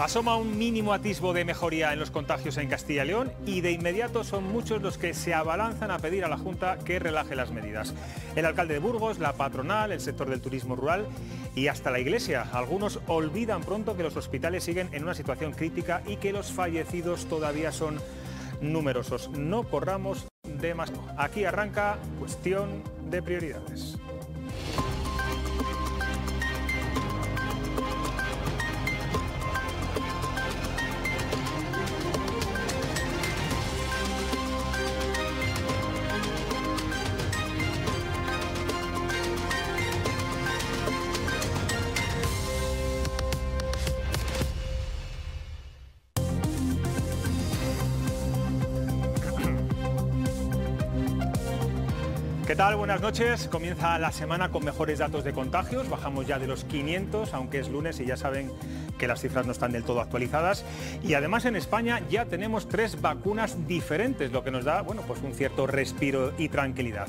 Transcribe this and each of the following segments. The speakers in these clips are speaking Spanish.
Asoma un mínimo atisbo de mejoría en los contagios en Castilla y León y de inmediato son muchos los que se abalanzan a pedir a la Junta que relaje las medidas. El alcalde de Burgos, la patronal, el sector del turismo rural y hasta la iglesia. Algunos olvidan pronto que los hospitales siguen en una situación crítica y que los fallecidos todavía son numerosos. No corramos de más. Aquí arranca cuestión de prioridades. Tal? Buenas noches. Comienza la semana con mejores datos de contagios. Bajamos ya de los 500, aunque es lunes y ya saben que las cifras no están del todo actualizadas. Y además en España ya tenemos tres vacunas diferentes, lo que nos da bueno, pues un cierto respiro y tranquilidad.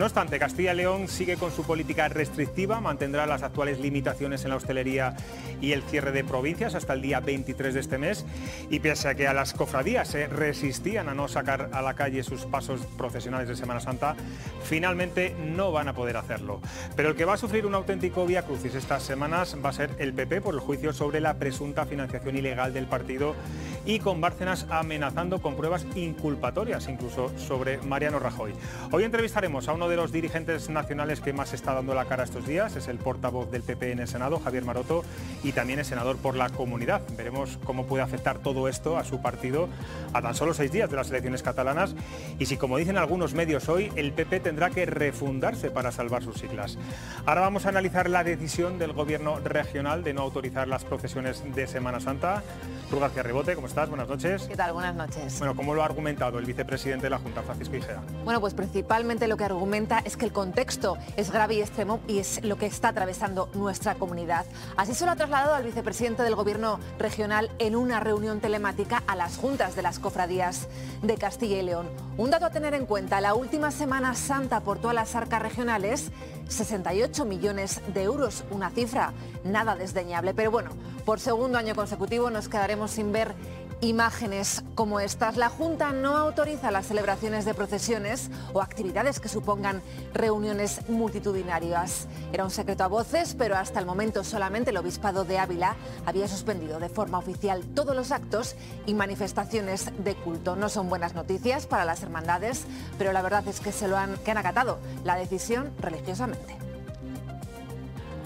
No obstante, Castilla y León sigue con su política restrictiva, mantendrá las actuales limitaciones en la hostelería y el cierre de provincias hasta el día 23 de este mes. Y pese a que a las cofradías se resistían a no sacar a la calle sus pasos procesionales de Semana Santa, finalmente no van a poder hacerlo. Pero el que va a sufrir un auténtico vía crucis estas semanas va a ser el PP por el juicio sobre la presunta financiación ilegal del partido y con Bárcenas amenazando con pruebas inculpatorias incluso sobre Mariano Rajoy. Hoy entrevistaremos a uno de los dirigentes nacionales que más está dando la cara estos días, es el portavoz del PP en el Senado, Javier Maroto, y también es senador por la comunidad. Veremos cómo puede afectar todo esto a su partido a tan solo seis días de las elecciones catalanas y si, como dicen algunos medios hoy, el PP tendrá que refundarse para salvar sus siglas. Ahora vamos a analizar la decisión del gobierno regional de no autorizar las procesiones de Semana Santa. Rú García Rebote, ¿cómo estás? Buenas noches. ¿Qué tal? Buenas noches. Bueno, ¿cómo lo ha argumentado el vicepresidente de la Junta, Francisco Igea? Bueno, pues principalmente lo que argumenta es que el contexto es grave y extremo y es lo que está atravesando nuestra comunidad. Así se lo ha trasladado al vicepresidente del Gobierno regional en una reunión telemática a las juntas de las cofradías de Castilla y León. Un dato a tener en cuenta, la última Semana Santa aportó a las arcas regionales 68 millones de euros, una cifra nada desdeñable. Pero bueno, por segundo año consecutivo nos quedaremos sin ver imágenes como estas. La Junta no autoriza las celebraciones de procesiones o actividades que supongan reuniones multitudinarias. Era un secreto a voces, pero hasta el momento solamente el Obispado de Ávila había suspendido de forma oficial todos los actos y manifestaciones de culto. No son buenas noticias para las hermandades, pero la verdad es que se lo han, que han acatado la decisión religiosamente.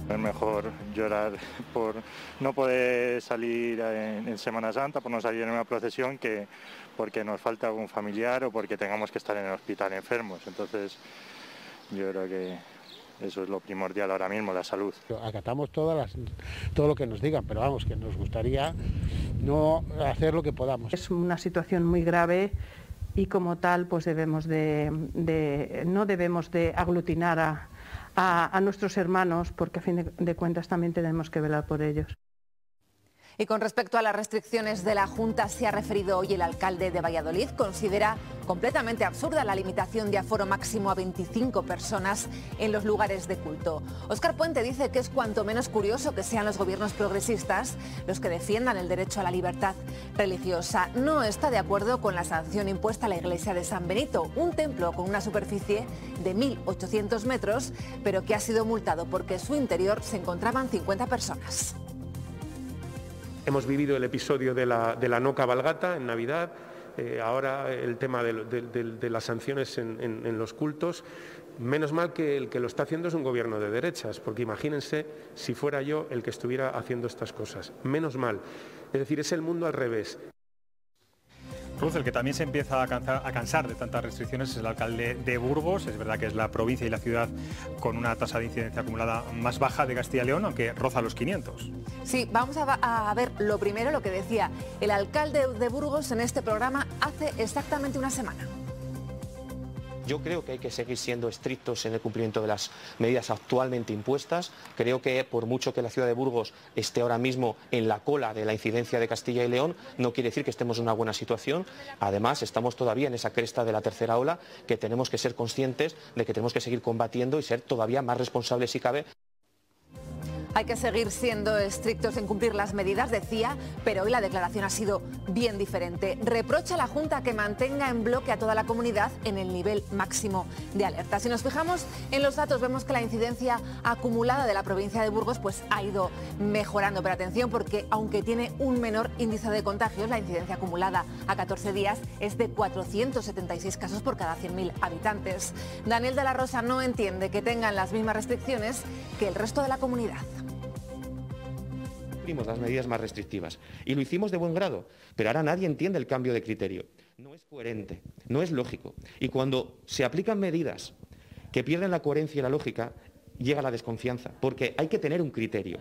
Es mejor llorar por no poder salir en, en, Semana Santa, por no salir en una procesión, que porque nos falta algún familiar o porque tengamos que estar en el hospital enfermos. Entonces, yo creo que eso es lo primordial ahora mismo, la salud. Acatamos todas las, todo lo que nos digan, pero vamos, que nos gustaría no hacer lo que podamos. Es una situación muy grave y como tal, pues debemos de, de no debemos de aglutinar a a, a, nuestros hermanos, porque a fin de, de cuentas también tenemos que velar por ellos. Y con respecto a las restricciones de la Junta, se ha referido hoy el alcalde de Valladolid. Considera completamente absurda la limitación de aforo máximo a 25 personas en los lugares de culto. Óscar Puente dice que es cuanto menos curioso que sean los gobiernos progresistas los que defiendan el derecho a la libertad religiosa. No está de acuerdo con la sanción impuesta a la iglesia de San Benito, un templo con una superficie de 1.800 metros, pero que ha sido multado porque en su interior se encontraban 50 personas. Hemos vivido el episodio de la, no cabalgata en Navidad, eh, ahora el tema de, las sanciones en, en, los cultos. Menos mal que el que lo está haciendo es un gobierno de derechas, porque imagínense si fuera yo el que estuviera haciendo estas cosas. Menos mal. Es decir, es el mundo al revés. Cruz, el que también se empieza a cansar, de tantas restricciones es el alcalde de Burgos. Es verdad que es la provincia y la ciudad con una tasa de incidencia acumulada más baja de Castilla y León, aunque roza los 500. Sí, vamos a ver lo primero, lo que decía el alcalde de Burgos en este programa hace exactamente una semana. Yo creo que hay que seguir siendo estrictos en el cumplimiento de las medidas actualmente impuestas. Creo que por mucho que la ciudad de Burgos esté ahora mismo en la cola de la incidencia de Castilla y León, no quiere decir que estemos en una buena situación. Además, estamos todavía en esa cresta de la tercera ola que tenemos que ser conscientes de que tenemos que seguir combatiendo y ser todavía más responsables si cabe. Hay que seguir siendo estrictos en cumplir las medidas, decía, pero hoy la declaración ha sido bien diferente. Reprocha a la Junta que mantenga en bloque a toda la comunidad en el nivel máximo de alerta. Si nos fijamos en los datos, vemos que la incidencia acumulada de la provincia de Burgos pues, ha ido mejorando. Pero atención, porque aunque tiene un menor índice de contagios, la incidencia acumulada a 14 días es de 476 casos por cada 100.000 habitantes. Daniel de la Rosa no entiende que tengan las mismas restricciones que el resto de la comunidad las medidas más restrictivas. Y lo hicimos de buen grado, pero ahora nadie entiende el cambio de criterio. No es coherente, no es lógico. Y cuando se aplican medidas que pierden la coherencia y la lógica, llega la desconfianza, porque hay que tener un criterio.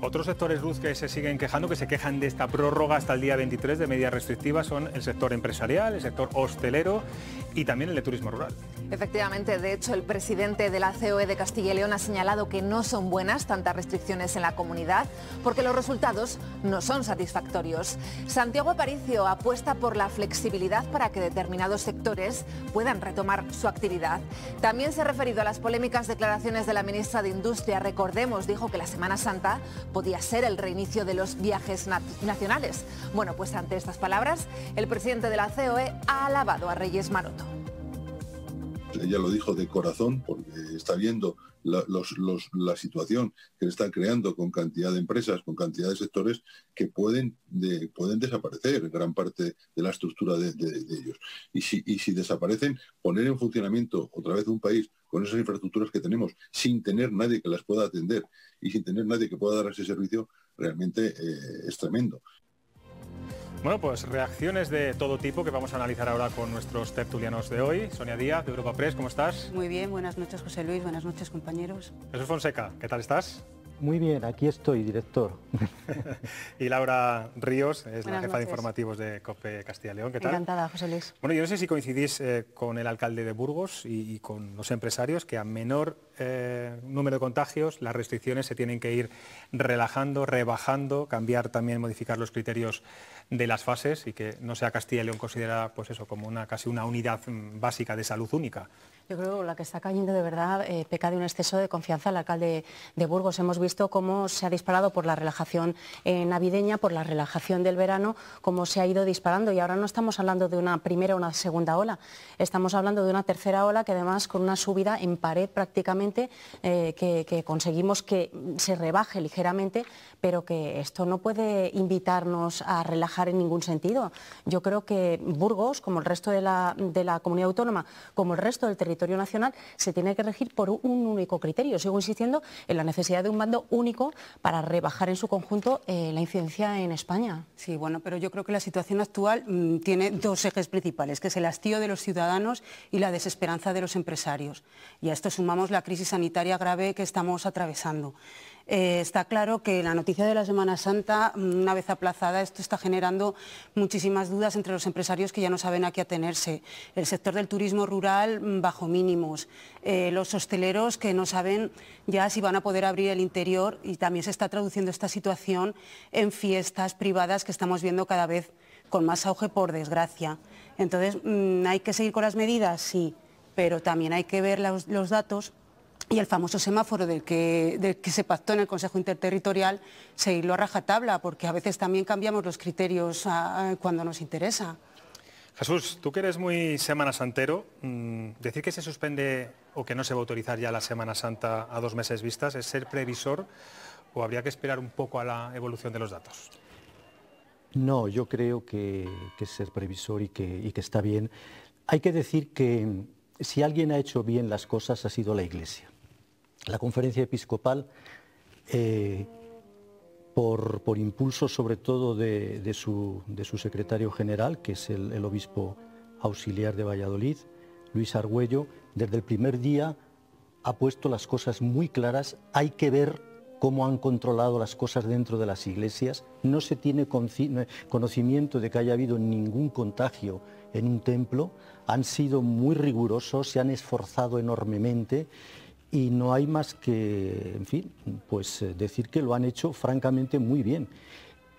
Otros sectores luz que se siguen quejando, que se quejan de esta prórroga hasta el día 23 de medidas restrictivas son el sector empresarial, el sector hostelero y también el de turismo rural. Efectivamente, de hecho, el presidente de la COE de Castilla y León ha señalado que no son buenas tantas restricciones en la comunidad porque los resultados no son satisfactorios. Santiago Aparicio apuesta por la flexibilidad para que determinados sectores puedan retomar su actividad. También se ha referido a las polémicas declaraciones de la ministra de Industria. Recordemos, dijo que la Semana Santa podía ser el reinicio de los viajes nacionales. Bueno, pues ante estas palabras, el presidente de la COE ha alabado a Reyes Maroto. Ella lo dijo de corazón porque está viendo la, situación que le están creando con cantidad de empresas, con cantidad de sectores que pueden, pueden desaparecer gran parte de la estructura de, ellos. Y si, y si desaparecen, poner en funcionamiento otra vez un país con esas infraestructuras que tenemos, sin tener nadie que las pueda atender y sin tener nadie que pueda dar ese servicio, realmente eh, es tremendo. Bueno, pues reacciones de todo tipo que vamos a analizar ahora con nuestros tertulianos de hoy. Sonia Díaz, de Europa Press, ¿cómo estás? Muy bien, buenas noches José Luis, buenas noches compañeros. Jesús Fonseca, ¿qué tal estás? Muy bien, aquí estoy, director. y Laura Ríos, es la jefa de informativos de COPE Castilla León. ¿Qué tal? Encantada, José Luis. Bueno, yo no sé si coincidís eh, con el alcalde de Burgos y, con los empresarios que a menor eh, número de contagios las restricciones se tienen que ir relajando, rebajando, cambiar también, modificar los criterios de las fases y que no sea Castilla y León considerada pues eso, como una, casi una unidad mm, básica de salud única. Yo creo que la que está cayendo de verdad eh, peca de un exceso de confianza al alcalde de Burgos. Hemos visto cómo se ha disparado por la relajación eh, navideña, por la relajación del verano, cómo se ha ido disparando. Y ahora no estamos hablando de una primera o una segunda ola, estamos hablando de una tercera ola que además con una subida en pared prácticamente, eh, que, conseguimos que se rebaje ligeramente, pero que esto no puede invitarnos a relajar en ningún sentido. Yo creo que Burgos, como el resto de la, de la comunidad autónoma, como el resto del territorio, nacional se tiene que regir por un único criterio. Sigo insistiendo en la necesidad de un mando único para rebajar en su conjunto eh, la incidencia en España. Sí, bueno, pero yo creo que la situación actual mm, tiene dos ejes principales, que es el hastío de los ciudadanos y la desesperanza de los empresarios. Y a esto sumamos la crisis sanitaria grave que estamos atravesando. Eh, está claro que la noticia de la Semana Santa, una vez aplazada, esto está generando muchísimas dudas entre los empresarios que ya no saben a qué atenerse. El sector del turismo rural mm, bajo mínimos, eh, los hosteleros que no saben ya si van a poder abrir el interior y también se está traduciendo esta situación en fiestas privadas que estamos viendo cada vez con más auge por desgracia. Entonces, mm, ¿hay que seguir con las medidas? Sí, pero también hay que ver los datos y el famoso semáforo del que, se pactó en el Consejo Interterritorial, seguirlo a rajatabla, porque a veces también cambiamos los criterios cuando nos interesa. Jesús, tú que eres muy Semana Santero, mm, decir que se suspende o que no se va a autorizar ya la Semana Santa a dos meses vistas, ¿es ser previsor o habría que esperar un poco a la evolución de los datos? No, yo creo que, es ser previsor y que, y que está bien. Hay que decir que si alguien ha hecho bien las cosas ha sido la Iglesia. La conferencia episcopal, eh, por, impulso sobre todo de, su, secretario general, que es el, obispo auxiliar de Valladolid, Luis Argüello, desde el primer día ha puesto las cosas muy claras. Hay que ver cómo han controlado las cosas dentro de las iglesias. No se tiene conocimiento de que haya habido ningún contagio en un templo. Han sido muy rigurosos, se han esforzado enormemente y no hay más que, en fin, pues eh, decir que lo han hecho francamente muy bien.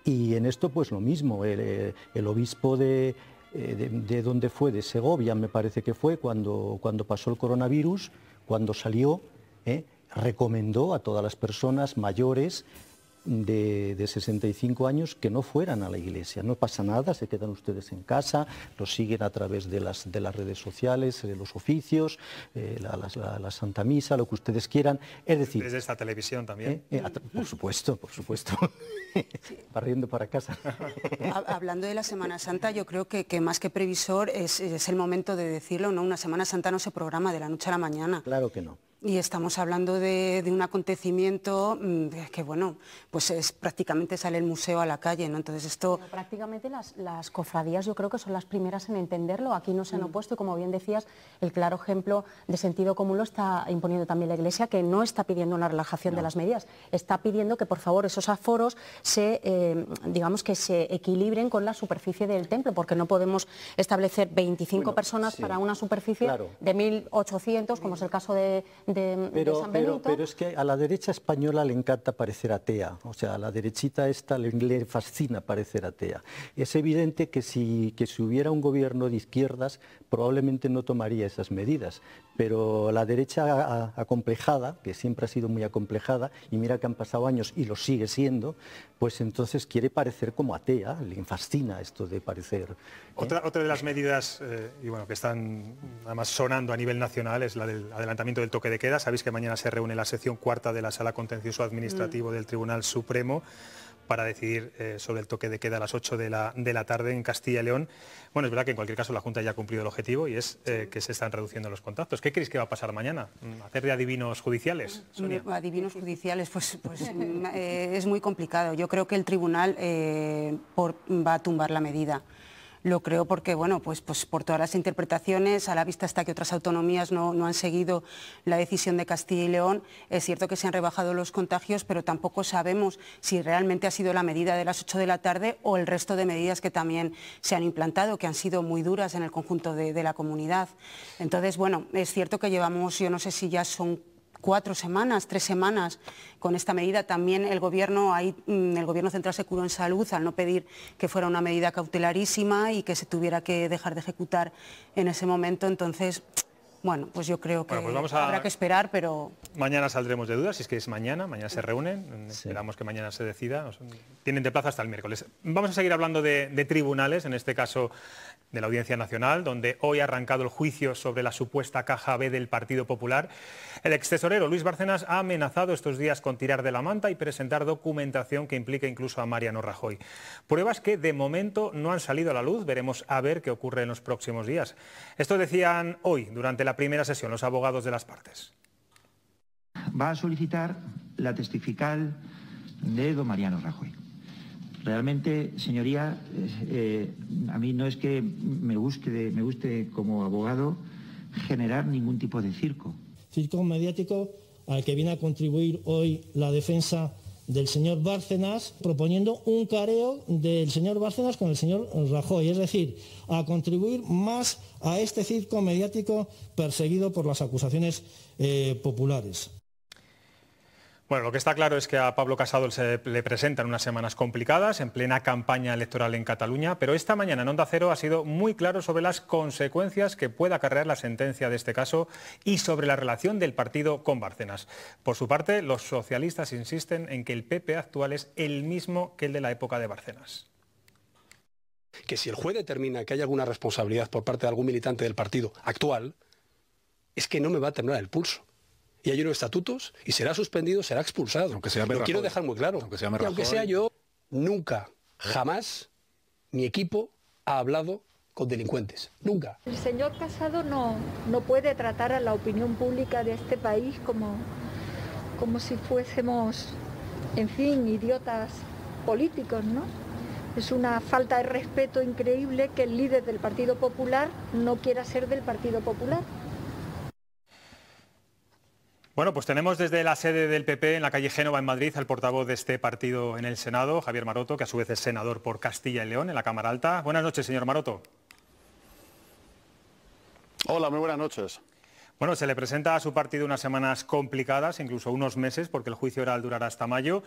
Y en esto pues lo mismo, el, eh, obispo eh, de, de, donde fue, de Segovia me parece que fue, cuando, cuando pasó el coronavirus, cuando salió, recomendó a todas las personas mayores de, 65 años que no fueran a la iglesia. No pasa nada, se quedan ustedes en casa, los siguen a través de las, de las redes sociales, de los oficios, eh, la, Santa Misa, lo que ustedes quieran. Es decir... Desde esta televisión también. Eh, eh, por supuesto, por supuesto. Barriendo para casa. Hablando de la Semana Santa, yo creo que, que más que previsor es, es, el momento de decirlo, ¿no? Una Semana Santa no se programa de la noche a la mañana. Claro que no. Y estamos hablando de, un acontecimiento mm, que, bueno, pues es prácticamente sale el museo a la calle, ¿no? Entonces esto... prácticamente las, cofradías yo creo que son las primeras en entenderlo. Aquí no se han mm. opuesto y como bien decías, el claro ejemplo de sentido común lo está imponiendo también la Iglesia, que no está pidiendo una relajación de las medidas, está pidiendo que por favor esos aforos se, eh, digamos que se equilibren con la superficie del templo, porque no podemos establecer 25 personas para una superficie de 1.800, como es el caso de pero, pero, es que a la derecha española le encanta parecer atea, o sea, a la derechita esta le, fascina parecer atea. Es evidente que si, que si hubiera un gobierno de izquierdas probablemente no tomaría esas medidas, pero la derecha acomplejada, que siempre ha sido muy acomplejada, y mira que han pasado años y lo sigue siendo, pues entonces quiere parecer como atea, le fascina esto de parecer... ¿eh? Otra, otra de las medidas, eh, y bueno, que están además sonando a nivel nacional, es la del adelantamiento del toque de queda. Sabéis que mañana se reúne la sección cuarta de la Sala Contencioso Administrativo mm. del Tribunal Supremo para decidir eh, sobre el toque de queda a las 8 de la, de la, tarde en Castilla y León. Bueno, es verdad que en cualquier caso la Junta ya ha cumplido el objetivo y es eh, que se están reduciendo los contactos. ¿Qué creéis que va a pasar mañana? ¿Hacer de adivinos judiciales? Adivinos judiciales, pues, pues eh, es muy complicado. Yo creo que el tribunal va a tumbar la medida. Lo creo porque, bueno, pues, pues por todas las interpretaciones, a la vista está que otras autonomías no, han seguido la decisión de Castilla y León. Es cierto que se han rebajado los contagios, pero tampoco sabemos si realmente ha sido la medida de las 8 de la tarde o el resto de medidas que también se han implantado, que han sido muy duras en el conjunto de la comunidad. Entonces, bueno, es cierto que llevamos, yo no sé si ya son cuatro semanas, tres semanas con esta medida. También el gobierno, ahí, mm, el gobierno central se curó en salud al no pedir que fuera una medida cautelarísima y que se tuviera que dejar de ejecutar en ese momento. Entonces, bueno, pues yo creo que pues habrá que esperar, pero... Mañana saldremos de dudas, si es que es mañana, mañana se reúnen, esperamos que mañana se decida. Tienen de plazo hasta el miércoles. Vamos a seguir hablando de, de tribunales, en este caso de la Audiencia Nacional, donde hoy ha arrancado el juicio sobre la supuesta caja B del Partido Popular. El ex tesorero Luis Bárcenas ha amenazado estos días con tirar de la manta y presentar documentación que implica incluso a Mariano Rajoy. Pruebas que de momento no han salido a la luz, veremos a ver qué ocurre en los próximos días. Esto decían hoy, durante la primera sesión, los abogados de las partes. Va a solicitar la testifical de don Mariano Rajoy. Realmente, señoría, eh, a mí no es que me guste, me guste como abogado generar ningún tipo de circo. Circo mediático al que viene a contribuir hoy la defensa del señor Bárcenas proponiendo un careo del señor Bárcenas con el señor Rajoy, es decir, a contribuir más a este circo mediático perseguido por las acusaciones eh, populares. Bueno, lo que está claro es que a Pablo Casado se le presentan unas semanas complicadas, en plena campaña electoral en Cataluña, pero esta mañana en Onda Cero ha sido muy claro sobre las consecuencias que pueda acarrear la sentencia de este caso y sobre la relación del partido con Bárcenas. Por su parte, los socialistas insisten en que el PP actual es el mismo que el de la época de Bárcenas que si el juez determina que hay alguna responsabilidad por parte de algún militante del partido actual, es que no me va a terminar el pulso y hay unos estatutos y será suspendido, será expulsado. Aunque sea Lo quiero dejar muy claro. Aunque sea, aunque sea yo, nunca, jamás, mi equipo ha hablado con delincuentes. Nunca. El señor Casado no, no puede tratar a la opinión pública de este país como, como si fuésemos, en fin, idiotas políticos, ¿no? Es una falta de respeto increíble que el líder del Partido Popular no quiera ser del Partido Popular. Bueno, pues tenemos desde la sede del PP en la calle Génova en Madrid al portavoz de este partido en el Senado, Javier Maroto, que a su vez es senador por Castilla y León en la Cámara Alta. Buenas noches, señor Maroto. Hola, muy buenas noches. Bueno, se le presenta a su partido unas semanas complicadas, incluso unos meses, porque el juicio oral durará hasta mayo.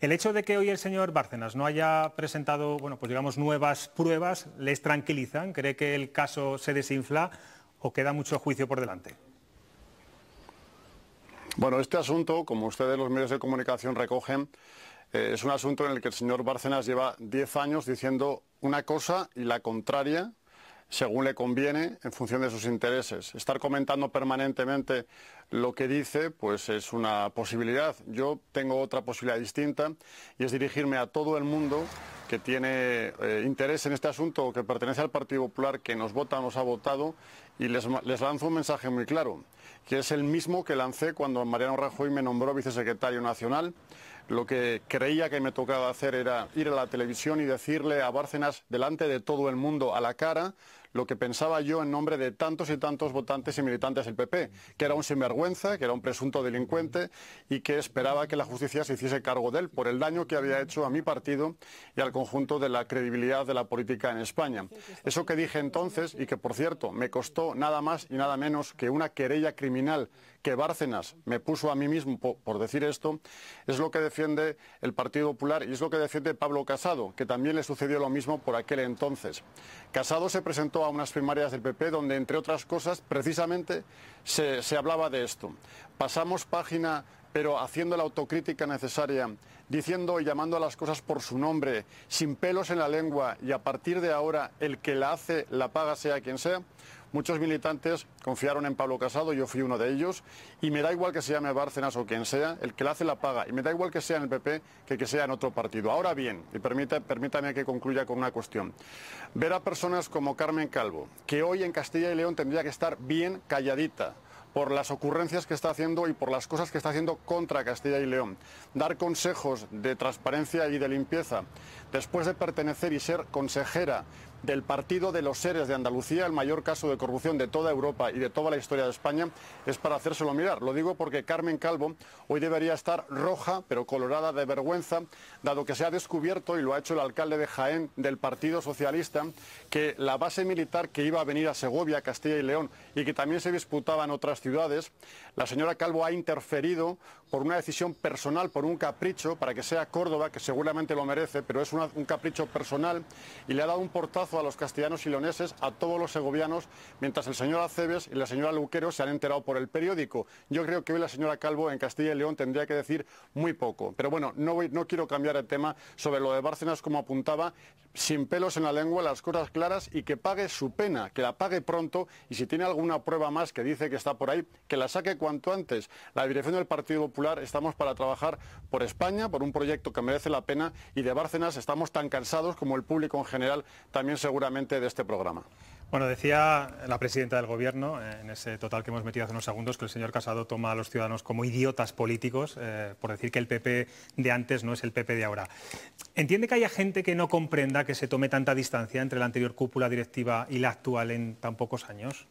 El hecho de que hoy el señor Bárcenas no haya presentado, bueno, pues digamos, nuevas pruebas, ¿les tranquilizan? ¿Cree que el caso se desinfla o queda mucho juicio por delante? Bueno, este asunto, como ustedes los medios de comunicación recogen, eh, es un asunto en el que el señor Bárcenas lleva 10 años diciendo una cosa y la contraria según le conviene en función de sus intereses. Estar comentando permanentemente lo que dice, pues es una posibilidad. Yo tengo otra posibilidad distinta y es dirigirme a todo el mundo que tiene eh, interés en este asunto, que pertenece al Partido Popular, que nos vota, nos ha votado, y les, lanzo un mensaje muy claro, que es el mismo que lancé cuando Mariano Rajoy me nombró vicesecretario nacional. Lo que creía que me tocaba hacer era ir a la televisión y decirle a Bárcenas delante de todo el mundo a la cara lo que pensaba yo en nombre de tantos y tantos votantes y militantes del PP, que era un sinvergüenza, que era un presunto delincuente y que esperaba que la justicia se hiciese cargo de él por el daño que había hecho a mi partido y al conjunto de la credibilidad de la política en España. Eso que dije entonces y que, por cierto, me costó nada más y nada menos que una querella criminal que Bárcenas me puso a mí mismo por, decir esto, es lo que defiende el Partido Popular y es lo que defiende Pablo Casado, que también le sucedió lo mismo por aquel entonces. Casado se presentó a unas primarias del PP donde, entre otras cosas, precisamente se, se hablaba de esto. Pasamos página pero haciendo la autocrítica necesaria, diciendo y llamando a las cosas por su nombre, sin pelos en la lengua y a partir de ahora el que la hace la paga sea quien sea, Muchos militantes confiaron en Pablo Casado, yo fui uno de ellos, y me da igual que se llame Bárcenas o quien sea, el que la hace la paga, y me da igual que sea en el PP que que sea en otro partido. Ahora bien, y permítame que concluya con una cuestión, ver a personas como Carmen Calvo, que hoy en Castilla y León tendría que estar bien calladita, por las ocurrencias que está haciendo y por las cosas que está haciendo contra Castilla y León. Dar consejos de transparencia y de limpieza, después de pertenecer y ser consejera del partido de los seres de Andalucía, el mayor caso de corrupción de toda Europa y de toda la historia de España, es para hacérselo mirar. Lo digo porque Carmen Calvo hoy debería estar roja, pero colorada de vergüenza, dado que se ha descubierto, y lo ha hecho el alcalde de Jaén del Partido Socialista, que la base militar que iba a venir a Segovia, Castilla y León, y que también se disputaba en otras ciudades, la señora Calvo ha interferido por una decisión personal, por un capricho, para que sea Córdoba, que seguramente lo merece, pero es un capricho personal, y le ha dado un portazo a los castellanos y leoneses, a todos los segovianos, mientras el señor Aceves y la señora Luquero se han enterado por el periódico. Yo creo que hoy la señora Calvo en Castilla y León tendría que decir muy poco. Pero bueno, no, quiero cambiar el tema sobre lo de Bárcenas, como apuntaba, sin pelos en la lengua, las cosas claras y que pague su pena, que la pague pronto y si tiene alguna prueba más que dice que está por ahí, que la saque cuanto antes. La dirección del Partido Popular estamos para trabajar por España, por un proyecto que merece la pena y de Bárcenas estamos tan cansados como el público en general también seguramente de este programa. Bueno, decía la presidenta del Gobierno, eh, en ese total que hemos metido hace unos segundos, que el señor Casado toma a los ciudadanos como idiotas políticos, eh, por decir que el PP de antes no es el PP de ahora. ¿Entiende que haya gente que no comprenda que se tome tanta distancia entre la anterior cúpula directiva y la actual en tan pocos años?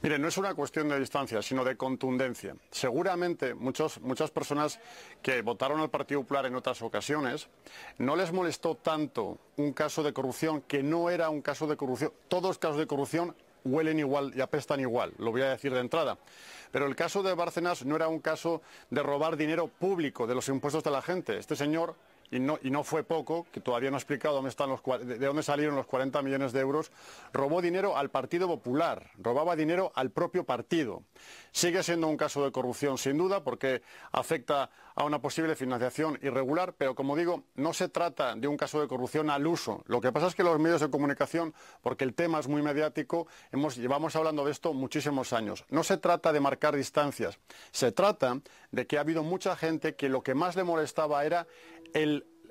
Mire, no es una cuestión de distancia, sino de contundencia. Seguramente muchas personas que votaron al Partido Popular en otras ocasiones no les molestó tanto un caso de corrupción que no era un caso de corrupción. Todos los casos de corrupción huelen igual y apestan igual, lo voy a decir de entrada. Pero el caso de Bárcenas no era un caso de robar dinero público de los impuestos de la gente. Este señor y no, fue poco, que todavía no ha explicado de dónde salieron los 40 millones de euros, robó dinero al Partido Popular, robaba dinero al propio partido. Sigue siendo un caso de corrupción, sin duda, porque afecta a una posible financiación irregular, pero como digo, no se trata de un caso de corrupción al uso. Lo que pasa es que los medios de comunicación, porque el tema es muy mediático, hemos, llevamos hablando de esto muchísimos años. No se trata de marcar distancias, se trata de que ha habido mucha gente que lo que más le molestaba era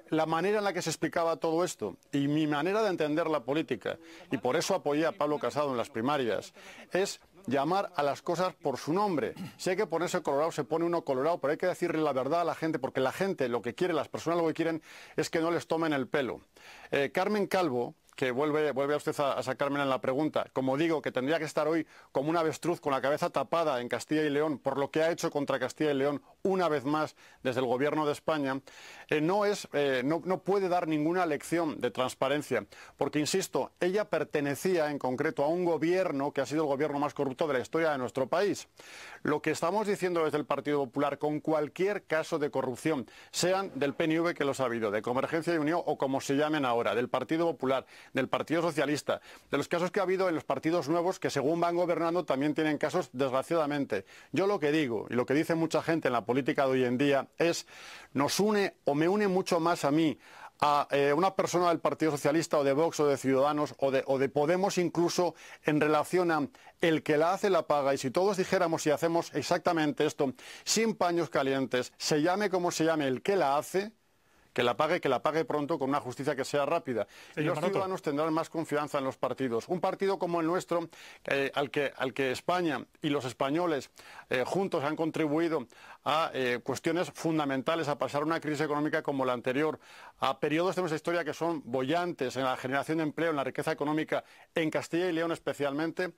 la manera en la que se explicaba todo esto y mi manera de entender la política, y por eso apoyé a Pablo Casado en las primarias, es llamar a las cosas por su nombre. Si hay que ponerse colorado, se pone uno colorado, pero hay que decirle la verdad a la gente, porque la gente lo que quiere, las personas lo que quieren es que no les tomen el pelo. Eh, Carmen Calvo, que vuelve, vuelve a usted a, sacarme en la pregunta. Como digo, que tendría que estar hoy como un avestruz con la cabeza tapada en Castilla y León por lo que ha hecho contra Castilla y León una vez más desde el Gobierno de España, eh, no, es, eh, no, no puede dar ninguna lección de transparencia, porque, insisto, ella pertenecía en concreto a un gobierno que ha sido el gobierno más corrupto de la historia de nuestro país. Lo que estamos diciendo desde el Partido Popular con cualquier caso de corrupción, sean del PNV que los ha habido, de Convergencia y Unión o como se llamen ahora, del Partido Popular, del Partido Socialista, de los casos que ha habido en los partidos nuevos que según van gobernando también tienen casos desgraciadamente. Yo lo que digo y lo que dice mucha gente en la política de hoy en día es nos une o me une mucho más a mí a eh, una persona del Partido Socialista o de Vox o de Ciudadanos o de, o de, Podemos incluso en relación a el que la hace la paga y si todos dijéramos y hacemos exactamente esto sin paños calientes, se llame como se llame el que la hace, que la pague, que la pague pronto con una justicia que sea rápida. y los ciudadanos tendrán más confianza en los partidos. Un partido como el nuestro, eh, al, que, al, que, España y los españoles eh, juntos han contribuido a eh, cuestiones fundamentales, a pasar una crisis económica como la anterior, a periodos de nuestra historia que son bollantes en la generación de empleo, en la riqueza económica, en Castilla y León especialmente,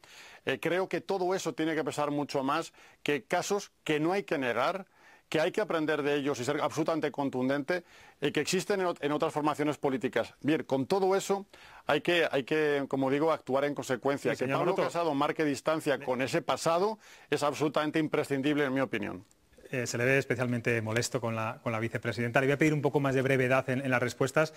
creo que todo eso tiene que pesar mucho más que casos que no hay que negar que hay que aprender de ellos y ser absolutamente contundente y que existen en, otras formaciones políticas. Bien, con todo eso hay que, hay que como digo, actuar en consecuencia. que Pablo Casado marque distancia con ese pasado es absolutamente imprescindible, en mi opinión. Eh, se le ve especialmente molesto con la, vicepresidenta. Le voy a pedir un poco más de brevedad en, las respuestas.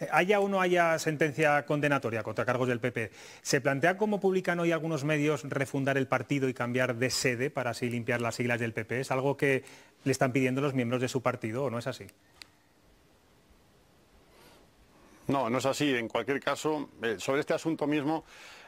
Eh, haya o no haya sentencia condenatoria contra cargos del PP, ¿se plantea, como publican hoy algunos medios, refundar el partido y cambiar de sede para así limpiar las siglas del PP? ¿Es algo que le están pidiendo los miembros de su partido o no es así? No, no es así. En cualquier caso, eh, sobre este asunto mismo,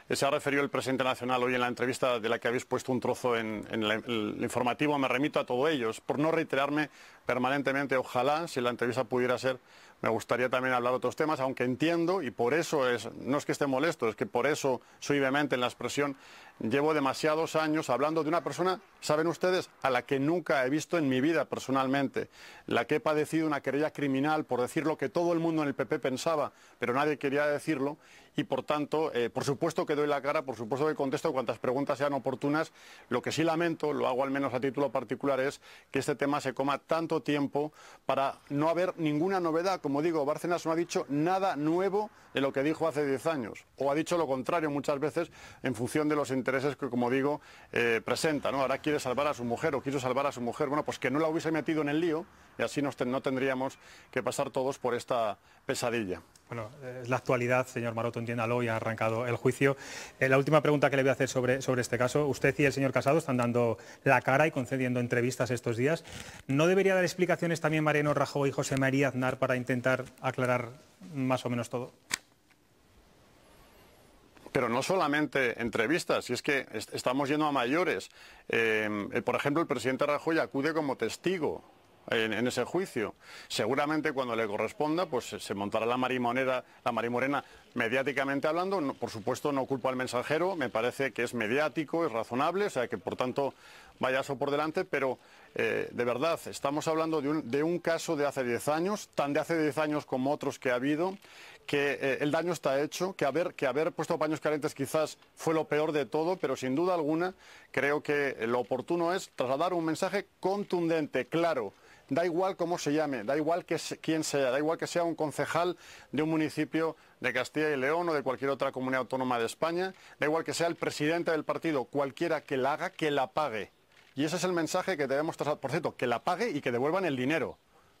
se ha referido el presidente nacional hoy en la entrevista de la que habéis puesto un trozo en, el informativo. Me remito a todo ello. Por no reiterarme permanentemente, ojalá, si la entrevista pudiera ser, me gustaría también hablar de otros temas, aunque entiendo, y por eso es, no es que esté molesto, es que por eso soy vehemente en la expresión, llevo demasiados años hablando de una persona, saben ustedes, a la que nunca he visto en mi vida personalmente, la que he padecido una querella criminal por decir lo que todo el mundo en el PP pensaba, pero nadie quería decirlo, y por tanto, eh, por supuesto que doy la cara, por supuesto que contesto cuantas preguntas sean oportunas. Lo que sí lamento, lo hago al menos a título particular, es que este tema se coma tanto tiempo para no haber ninguna novedad. Como digo, Bárcenas no ha dicho nada nuevo de lo que dijo hace diez años, o ha dicho lo contrario muchas veces en función de los intereses que, como digo, eh, presenta. ¿no? Ahora quiere salvar a su mujer o quiso salvar a su mujer. Bueno, pues que no la hubiese metido en el lío y así no tendríamos que pasar todos por esta pesadilla. Bueno, es la actualidad, señor Maroto, entiéndalo, y ha arrancado el juicio. Eh, la última pregunta que le voy a hacer sobre, sobre este caso. Usted y el señor Casado están dando la cara y concediendo entrevistas estos días. ¿No debería dar explicaciones también Mariano Rajoy y José María Aznar para intentar aclarar más o menos todo? Pero no solamente entrevistas, si es que estamos yendo a mayores. Eh, por ejemplo, el presidente Rajoy acude como testigo en, ese juicio. Seguramente cuando le corresponda, pues se montará la marimonera, la marimorena mediáticamente hablando. por supuesto, no culpo al mensajero, me parece que es mediático, es razonable, o sea que por tanto vaya eso por delante, pero eh, de verdad, estamos hablando de un, caso de hace 10 años, tan de hace 10 años como otros que ha habido, que eh, el daño está hecho, que haber, que haber puesto paños calientes quizás fue lo peor de todo, pero sin duda alguna creo que lo oportuno es trasladar un mensaje contundente, claro, da igual cómo se llame, da igual que, quién sea, da igual que sea un concejal de un municipio de Castilla y León o de cualquier otra comunidad autónoma de España, da igual que sea el presidente del partido, cualquiera que la haga, que la pague. Y ese es el mensaje que debemos trasladar. Por cierto, que la pague y que devuelvan el dinero.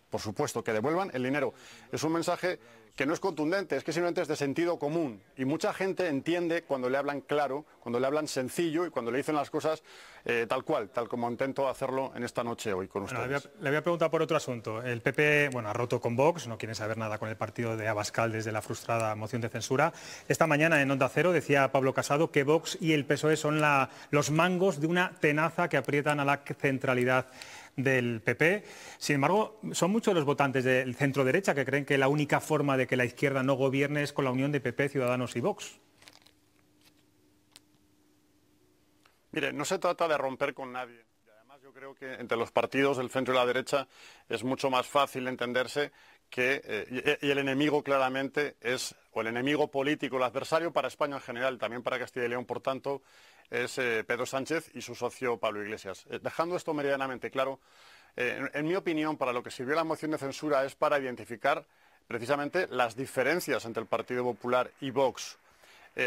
Por supuesto, que devuelvan el dinero. Es un mensaje que no es contundente, es que simplemente es de sentido común. Y mucha gente entiende cuando le hablan claro, cuando le hablan sencillo y cuando le dicen las cosas eh, tal cual, tal como intento hacerlo en esta noche hoy con ustedes. le, voy a, preguntar por otro asunto. El PP bueno, ha roto con Vox, no quiere saber nada con el partido de Abascal desde la frustrada moción de censura. Esta mañana en Onda Cero decía Pablo Casado que Vox y el PSOE son los mangos de una tenaza que aprietan a la centralidad del PP. Sin embargo, son muchos los votantes del centro derecha que creen que la única forma de que la izquierda no gobierne es con la unión de PP, Ciudadanos y Vox. Mire, no se trata de romper con nadie. Además yo creo que entre los partidos del centro y la derecha es mucho más fácil entenderse que eh, y, el enemigo claramente es, o el enemigo político, el adversario para España en general, también para Castilla y León, por tanto, es eh, Pedro Sánchez y su socio Pablo Iglesias. Eh, dejando esto meridianamente claro, en, en mi opinión, para lo que sirvió la moción de censura es para identificar precisamente las diferencias entre el Partido Popular y Vox.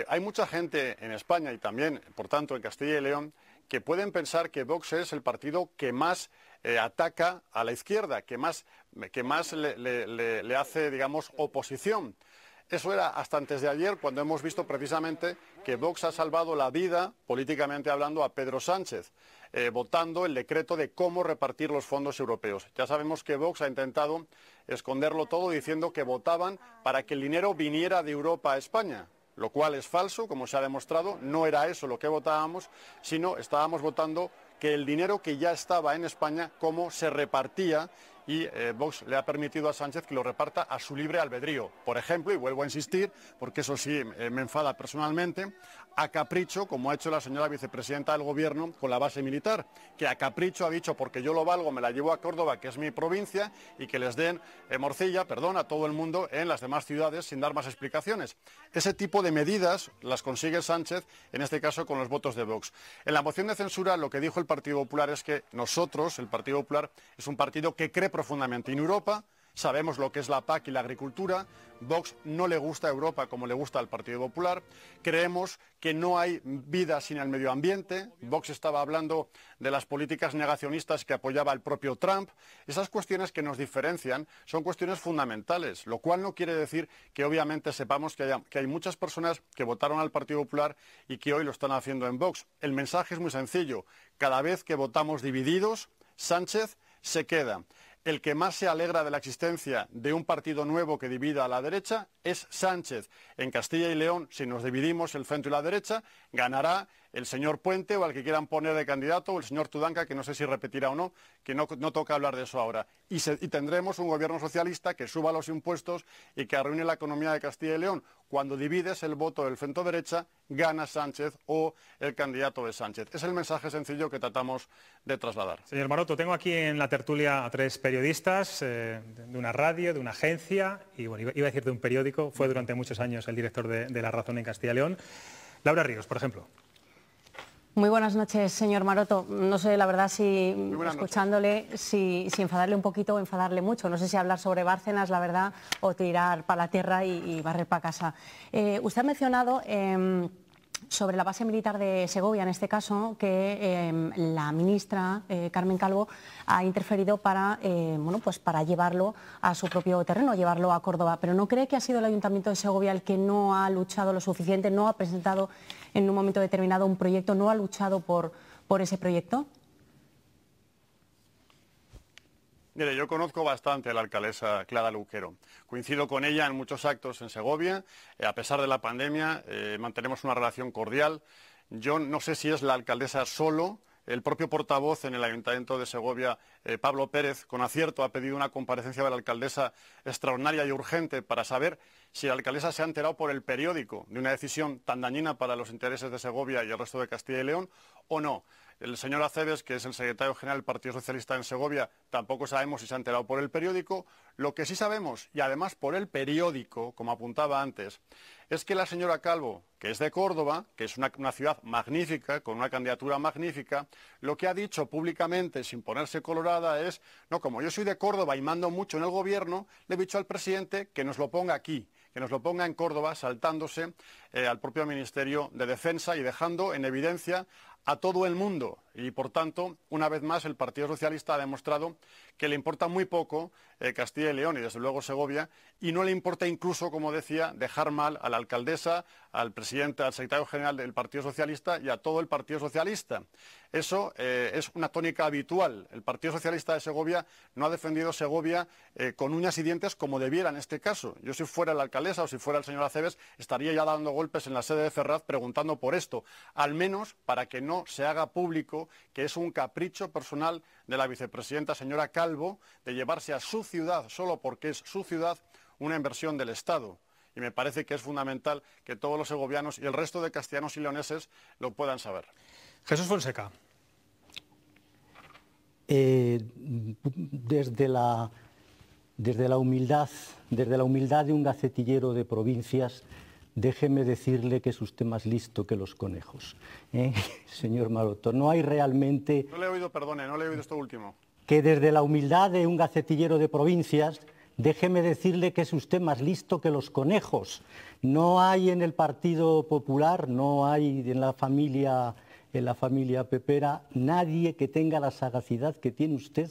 hay mucha gente en España y también, por tanto, en Castilla y León, que pueden pensar que Vox es el partido que más ataca a la izquierda, que más, que más le, le hace, digamos, oposición. Eso era hasta antes de ayer, cuando hemos visto precisamente que Vox ha salvado la vida, políticamente hablando, a Pedro Sánchez, eh, votando el decreto de cómo repartir los fondos europeos. Ya sabemos que Vox ha intentado esconderlo todo diciendo que votaban para que el dinero viniera de Europa a España lo cual es falso, como se ha demostrado, no era eso lo que votábamos, sino estábamos votando que el dinero que ya estaba en España, cómo se repartía y eh, Vox le ha permitido a Sánchez que lo reparta a su libre albedrío. Por ejemplo, y vuelvo a insistir, porque eso sí eh, me enfada personalmente, a capricho, como ha hecho la señora vicepresidenta del Gobierno con la base militar, que a capricho ha dicho, porque yo lo valgo, me la llevo a Córdoba, que es mi provincia, y que les den eh, morcilla, perdón, a todo el mundo en las demás ciudades sin dar más explicaciones. Ese tipo de medidas las consigue Sánchez, en este caso con los votos de Vox. En la moción de censura lo que dijo el Partido Popular es que nosotros, el Partido Popular, es un partido que cree profundamente en Europa, Sabemos lo que es la PAC y la agricultura. Vox no le gusta a Europa como le gusta al Partido Popular. Creemos que no hay vida sin el medio ambiente. Vox estaba hablando de las políticas negacionistas que apoyaba el propio Trump. Esas cuestiones que nos diferencian son cuestiones fundamentales, lo cual no quiere decir que obviamente sepamos que, que hay muchas personas que votaron al Partido Popular y que hoy lo están haciendo en Vox. El mensaje es muy sencillo. Cada vez que votamos divididos, Sánchez se queda el que más se alegra de la existencia de un partido nuevo que divida a la derecha es Sánchez. En Castilla y León, si nos dividimos el centro y la derecha, ganará el señor Puente o al que quieran poner de candidato, o el señor Tudanca, que no sé si repetirá o no, que no, toca hablar de eso ahora. Y, tendremos un gobierno socialista que suba los impuestos y que arruine la economía de Castilla y León. Cuando divides el voto del centro derecha, gana Sánchez o el candidato de Sánchez. Es el mensaje sencillo que tratamos de trasladar. Señor Maroto, tengo aquí en la tertulia a tres periodistas eh, de una radio, de una agencia y bueno, iba a decir de un periódico, fue durante muchos años el director de, de La Razón en Castilla y León. Laura Ríos, por ejemplo. Muy buenas noches, señor Maroto. No sé, la verdad, si escuchándole, si, enfadarle un poquito o enfadarle mucho. No sé si hablar sobre Bárcenas, la verdad, o tirar para la tierra y, barrer para casa. Eh, usted ha mencionado... Em, sobre la base militar de Segovia, en este caso, que em, la ministra eh, Carmen Calvo ha interferido para, eh, bueno, pues para llevarlo a su propio terreno, llevarlo a Córdoba. Pero ¿no cree que ha sido el Ayuntamiento de Segovia el que no ha luchado lo suficiente, no ha presentado en un momento determinado un proyecto, no ha luchado por, por ese proyecto? Mire, yo conozco bastante a la alcaldesa Clara Luquero. Coincido con ella en muchos actos en Segovia. Eh, a pesar de la pandemia, eh, mantenemos una relación cordial. Yo no sé si es la alcaldesa solo. El propio portavoz en el Ayuntamiento de Segovia, eh, Pablo Pérez, con acierto, ha pedido una comparecencia de la alcaldesa extraordinaria y urgente para saber si la alcaldesa se ha enterado por el periódico de una decisión tan dañina para los intereses de Segovia y el resto de Castilla y León o no. El señor Aceves, que es el secretario general del Partido Socialista en Segovia, tampoco sabemos si se ha enterado por el periódico. Lo que sí sabemos, y además por el periódico, como apuntaba antes, es que la señora Calvo, que es de Córdoba, que es una, ciudad magnífica, con una candidatura magnífica, lo que ha dicho públicamente, sin ponerse colorada, es, no, como yo soy de Córdoba y mando mucho en el gobierno, le he dicho al presidente que nos lo ponga aquí que nos lo ponga en Córdoba, saltándose eh, al propio Ministerio de Defensa y dejando en evidencia a todo el mundo y, por tanto, una vez más, el Partido Socialista ha demostrado que le importa muy poco eh, Castilla y León y, desde luego, Segovia, y no le importa incluso, como decía, dejar mal a la alcaldesa, al presidente, al secretario general del Partido Socialista y a todo el Partido Socialista. Eso eh, es una tónica habitual. El Partido Socialista de Segovia no ha defendido Segovia eh, con uñas y dientes como debiera en este caso. Yo, si fuera la alcaldesa o si fuera el señor Aceves, estaría ya dando golpes en la sede de Ferraz preguntando por esto, al menos para que no se haga público que es un capricho personal de la vicepresidenta señora Calvo de llevarse a su ciudad, solo porque es su ciudad, una inversión del Estado. Y me parece que es fundamental que todos los segovianos y el resto de castellanos y leoneses lo puedan saber. Jesús Fonseca. Eh, desde, la, desde la humildad, desde la humildad de un gacetillero de provincias, déjeme decirle que es usted más listo que los conejos. ¿eh? Señor Maroto, no hay realmente... No le he oído, perdone, no le he oído esto último. Que desde la humildad de un gacetillero de provincias, déjeme decirle que es usted más listo que los conejos. No hay en el Partido Popular, no hay en la familia, en la familia Pepera, nadie que tenga la sagacidad que tiene usted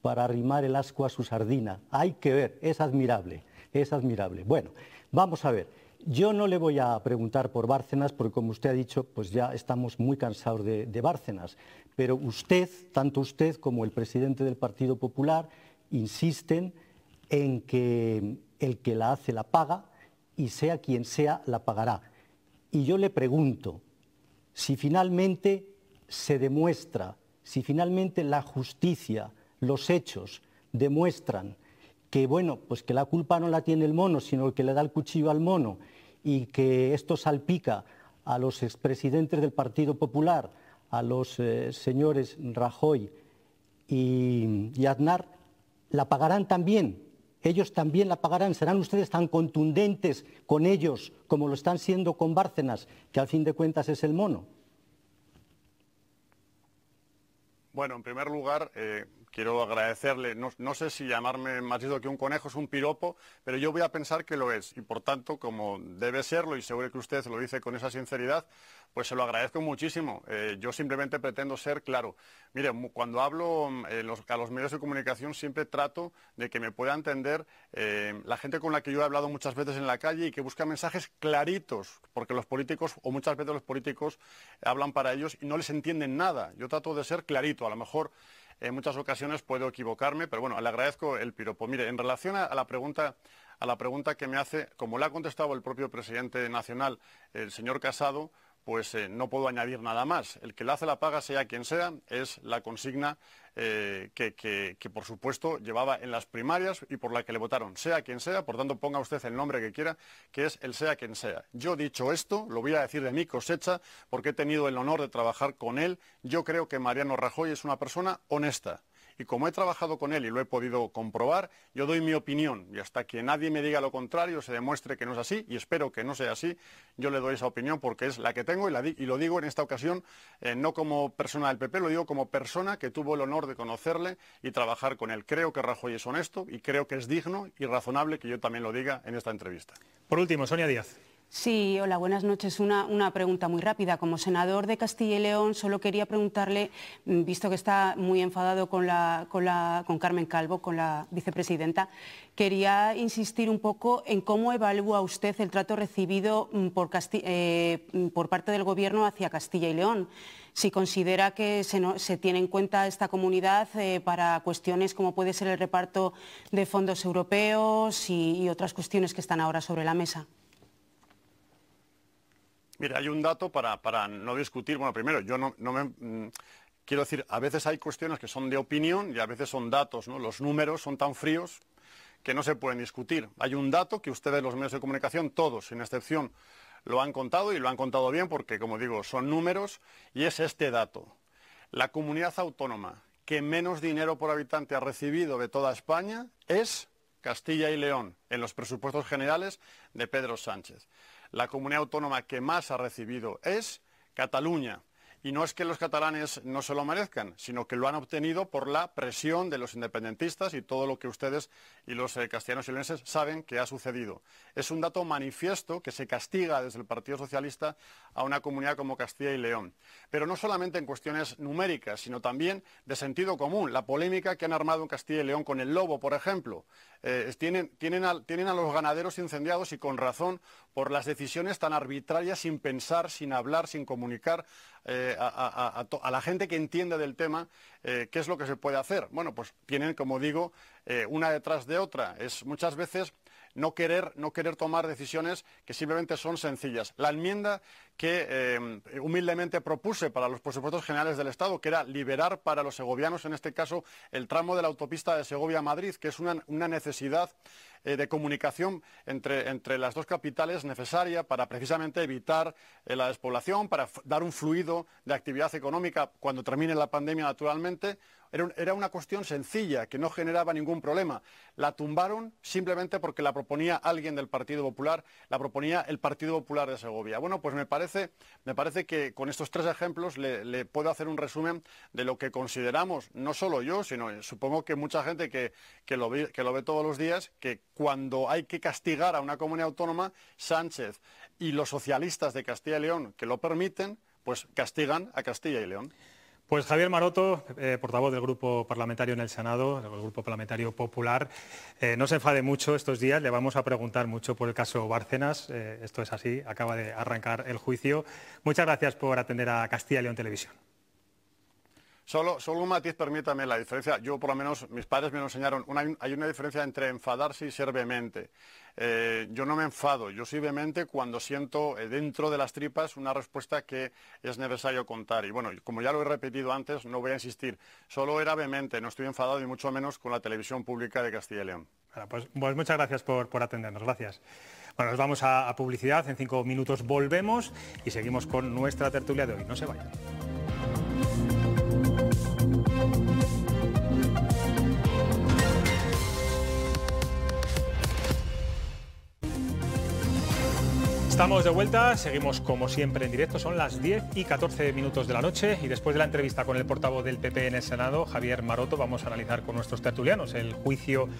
para arrimar el asco a su sardina. Hay que ver, es admirable. es admirable. Bueno, vamos a ver. Yo no le voy a preguntar por Bárcenas, porque como usted ha dicho, pues ya estamos muy cansados de, Bárcenas. Pero usted, tanto usted como el presidente del Partido Popular, insisten en que el que la hace la paga y sea quien sea la pagará. Y yo le pregunto, si finalmente se demuestra, si finalmente la justicia, los hechos demuestran que bueno, pues que la culpa no la tiene el mono, sino el que le da el cuchillo al mono y que esto salpica a los expresidentes del Partido Popular, a los eh, señores Rajoy y, Aznar, la pagarán también. Ellos también la pagarán. ¿Serán ustedes tan contundentes con ellos como lo están siendo con Bárcenas, que al fin de cuentas es el mono? Bueno, en primer lugar, eh, quiero agradecerle, no, sé si llamarme más que un conejo es un piropo, pero yo voy a pensar que lo es. Y por tanto, como debe serlo, y seguro que usted lo dice con esa sinceridad, pues se lo agradezco muchísimo. Eh, yo simplemente pretendo ser claro. Mire, cuando hablo mm, a los medios de comunicación siempre trato de que me pueda entender eh, la gente con la que yo he hablado muchas veces en la calle y que busca mensajes claritos, porque los políticos, o muchas veces los políticos, hablan para ellos y no les entienden nada. Yo trato de ser clarito. A lo mejor en muchas ocasiones puedo equivocarme, pero bueno, le agradezco el piropo. Mire, en relación a, la pregunta a la pregunta que me hace, como le ha contestado el propio presidente nacional, el señor Casado, pues eh, no puedo añadir nada más. El que le hace la paga, sea quien sea, es la consigna eh, que, por supuesto, llevaba en las primarias y por la que le votaron, sea quien sea, por tanto, ponga usted el nombre que quiera, que es el sea quien sea. Yo, dicho esto, lo voy a decir de mi cosecha, porque he tenido el honor de trabajar con él. Yo creo que Mariano Rajoy es una persona honesta y como he trabajado con él y lo he podido comprobar, yo doy mi opinión y hasta que nadie me diga lo contrario, se demuestre que no es así y espero que no sea así, yo le doy esa opinión porque es la que tengo y, lo digo en esta ocasión eh, no como persona del PP, lo digo como persona que tuvo el honor de conocerle y trabajar con él. Creo que Rajoy es honesto y creo que es digno y razonable que yo también lo diga en esta entrevista. Por último, Sonia Díaz. Sí, hola, buenas noches. Una, pregunta muy rápida. Como senador de Castilla y León, solo quería preguntarle, mm, visto que está muy enfadado con, Carmen Calvo, con la vicepresidenta, quería insistir un poco en cómo evalúa usted el trato recibido mm, eh, mm, por, parte del Gobierno hacia Castilla y León. Si considera que se, tiene en cuenta esta comunidad eh, para cuestiones como puede ser el reparto de fondos europeos y otras cuestiones que están ahora sobre la mesa. Mira, hay un dato para, no discutir. Bueno, primero, yo no, me... Mm, quiero decir, a veces hay cuestiones que son de opinión y a veces son datos, ¿no? Los números son tan fríos que no se pueden discutir. Hay un dato que ustedes, los medios de comunicación, todos, sin excepción, lo han contado y lo han contado bien porque, como digo, son números y es este dato. La comunidad autónoma que menos dinero por habitante ha recibido de toda España es Castilla y León, en los presupuestos generales de Pedro Sánchez la comunidad autónoma que más ha recibido es Cataluña, y no es que los catalanes no se lo merezcan, sino que lo han obtenido por la presión de los independentistas y todo lo que ustedes y los eh, castellanos y leoneses saben que ha sucedido. Es un dato manifiesto que se castiga desde el Partido Socialista a una comunidad como Castilla y León. Pero no solamente en cuestiones numéricas, sino también de sentido común. La polémica que han armado en Castilla y León con el lobo, por ejemplo. Eh, tienen, tienen a los ganaderos incendiados y con razón por las decisiones tan arbitrarias, sin pensar, sin hablar, sin comunicar eh, a, la gente que entiende del tema eh, qué es lo que se puede hacer. Bueno, pues tienen, como digo, una detrás de otra. Es muchas veces no querer, no querer tomar decisiones que simplemente son sencillas. La enmienda que eh, humildemente propuse para los presupuestos generales del Estado, que era liberar para los segovianos, en este caso, el tramo de la autopista de Segovia-Madrid, que es una, necesidad eh, de comunicación entre, las dos capitales necesaria para precisamente evitar eh, la despoblación, para dar un fluido de actividad económica cuando termine la pandemia, naturalmente. Era, una cuestión sencilla, que no generaba ningún problema. La tumbaron simplemente porque la proponía alguien del Partido Popular, la proponía el Partido Popular de Segovia. Bueno, pues me parece, me parece que con estos tres ejemplos le, puedo hacer un resumen de lo que consideramos, no solo yo, sino eh, supongo que mucha gente que, lo que lo ve todos los días, que cuando hay que castigar a una comunidad autónoma, Sánchez y los socialistas de Castilla y León que lo permiten, pues castigan a Castilla y León. Pues Javier Maroto, eh, portavoz del Grupo Parlamentario en el Senado, del Grupo Parlamentario Popular, eh, no se enfade mucho estos días, le vamos a preguntar mucho por el caso Bárcenas, eh, esto es así, acaba de arrancar el juicio. Muchas gracias por atender a Castilla y León Televisión. Solo, solo un matiz, permítame, la diferencia, yo por lo menos, mis padres me lo enseñaron, hay una diferencia entre enfadarse y ser vehemente. Eh, yo no me enfado, yo soy vehemente cuando siento eh, dentro de las tripas una respuesta que es necesario contar. Y bueno, como ya lo he repetido antes, no voy a insistir, solo era vehemente, no estoy enfadado y mucho menos con la televisión pública de Castilla y León. pues, pues, muchas gracias por, atendernos, gracias. Bueno, nos vamos a publicidad, en cinco minutos volvemos y seguimos con nuestra tertulia de hoy. No se vayan. Estamos de vuelta, seguimos como siempre en directo, son las 10 y 14 minutos de la noche y después de la entrevista con el portavoz del PP en el Senado, Javier Maroto, vamos a analizar con nuestros tertulianos el juicio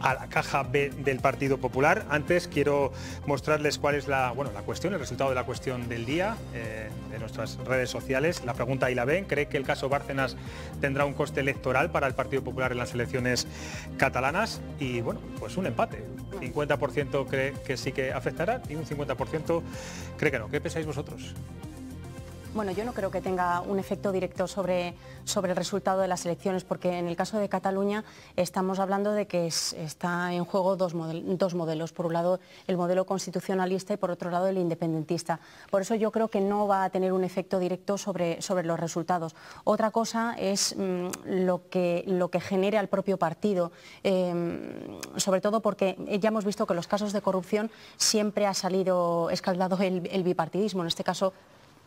a la caja B del Partido Popular. Antes quiero mostrarles cuál es la, bueno, la cuestión, el resultado de la cuestión del día eh, de nuestras redes sociales. La pregunta ahí la ven, ¿cree que el caso Bárcenas tendrá un coste electoral para el Partido Popular en las elecciones catalanas? Y bueno, pues un empate. 50% cree que sí que afectará y un 50% cree que no. ¿Qué pensáis vosotros? Bueno, yo no creo que tenga un efecto directo sobre, sobre el resultado de las elecciones, porque en el caso de Cataluña estamos hablando de que está en juego dos, modelos. Por un lado, el modelo constitucionalista y por otro lado, el independentista. Por eso yo creo que no va a tener un efecto directo sobre, sobre los resultados. Otra cosa es mm, lo, que, lo que genere al propio partido, em, sobre todo porque ya hemos visto que los casos de corrupción siempre ha salido escaldado el bipartidismo. En este caso,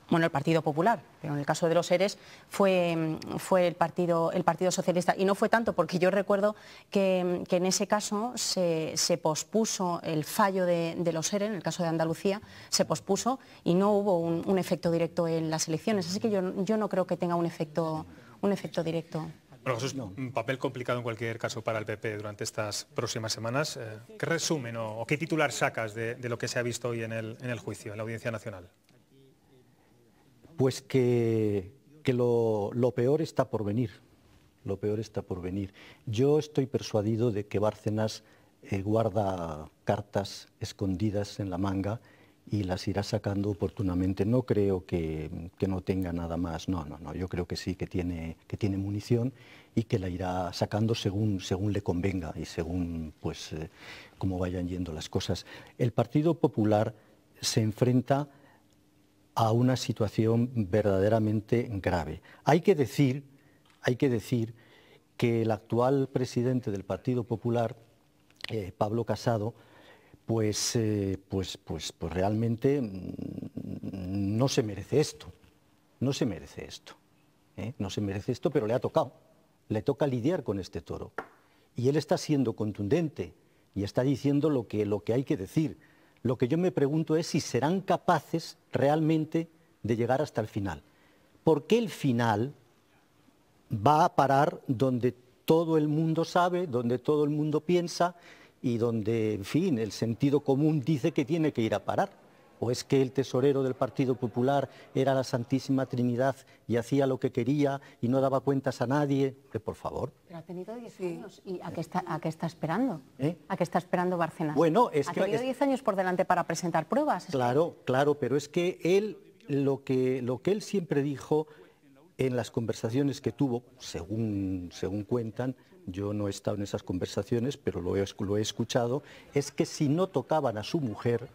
bueno, el Partido Popular, pero en el caso de los seres fue, fue el, partido, el Partido Socialista. Y no fue tanto, porque yo recuerdo que, en ese caso se, pospuso el fallo de, los seres, en el caso de Andalucía, se pospuso y no hubo un, efecto directo en las elecciones. Así que yo, yo, no creo que tenga un efecto, un efecto directo. Bueno, eso es un papel complicado en cualquier caso para el PP durante estas próximas semanas. Eh, ¿Qué resumen o, qué titular sacas de, lo que se ha visto hoy en el, en el juicio, en la Audiencia Nacional? Pues que, lo, peor está por venir, lo peor está por venir. Yo estoy persuadido de que Bárcenas eh, guarda cartas escondidas en la manga y las irá sacando oportunamente. No creo que, no tenga nada más, no, no, no, yo creo que sí, que tiene, que tiene munición y que la irá sacando según, según le convenga y según pues eh, cómo vayan yendo las cosas. El Partido Popular se enfrenta a una situación verdaderamente grave. Hay que decir, hay que, decir que el actual presidente del Partido Popular, eh, Pablo Casado, pues, eh, pues, pues, pues realmente mm, no se merece esto, no se merece esto, ¿eh? no se merece esto, pero le ha tocado, le toca lidiar con este toro. Y él está siendo contundente y está diciendo lo que, lo que hay que decir. Lo que yo me pregunto es si serán capaces realmente de llegar hasta el final. Porque el final va a parar donde todo el mundo sabe, donde todo el mundo piensa y donde, en fin, el sentido común dice que tiene que ir a parar. ¿O es que el tesorero del Partido Popular era la Santísima Trinidad y hacía lo que quería y no daba cuentas a nadie? Que por favor. Pero ha tenido 10 años. ¿Y a qué está, a qué está esperando? ¿Eh? ¿A qué está esperando Barcelona? Bueno, es ha que... Ha tenido 10 años por delante para presentar pruebas. Claro, claro, pero es que él, lo que, lo que él siempre dijo en las conversaciones que tuvo, según, según cuentan, yo no he estado en esas conversaciones, pero lo he, lo he escuchado, es que si no tocaban a su mujer,